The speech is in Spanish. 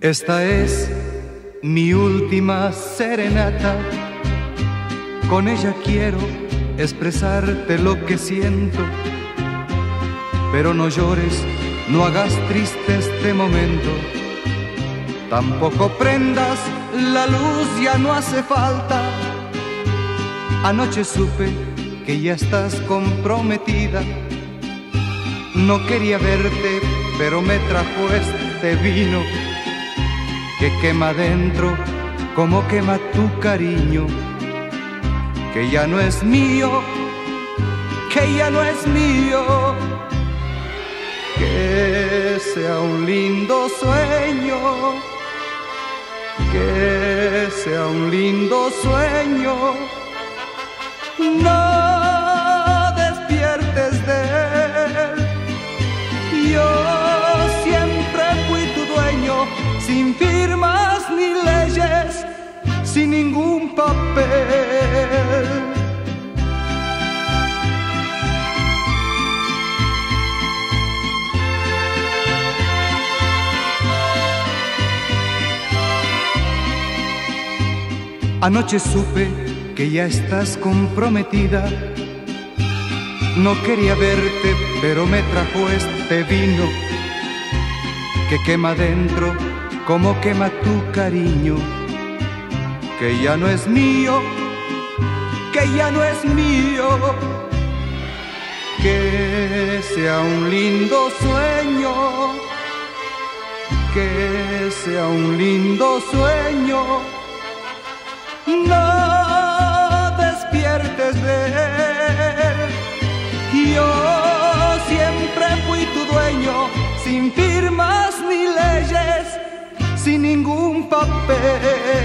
Esta es mi última serenata. Con ella quiero expresarte lo que siento. Pero no llores, no hagas triste este momento. Tampoco prendas la luz, ya no hace falta. Anoche supe que ya estás comprometida. No quería verte, pero me trajo este vino que quema dentro como quema tu cariño, que ya no es mío, que ya no es mío. Que sea un lindo sueño, que sea un lindo sueño. Anoche supe que ya estás comprometida. No quería verte, pero me trajo este vino que quema dentro como quema tu cariño, que ya no es mío, que ya no es mío. Que sea un lindo sueño, que sea un lindo sueño. No despiertes de él. Yo siempre fui tu dueño, sin firmas ni leyes, sin ningún papel.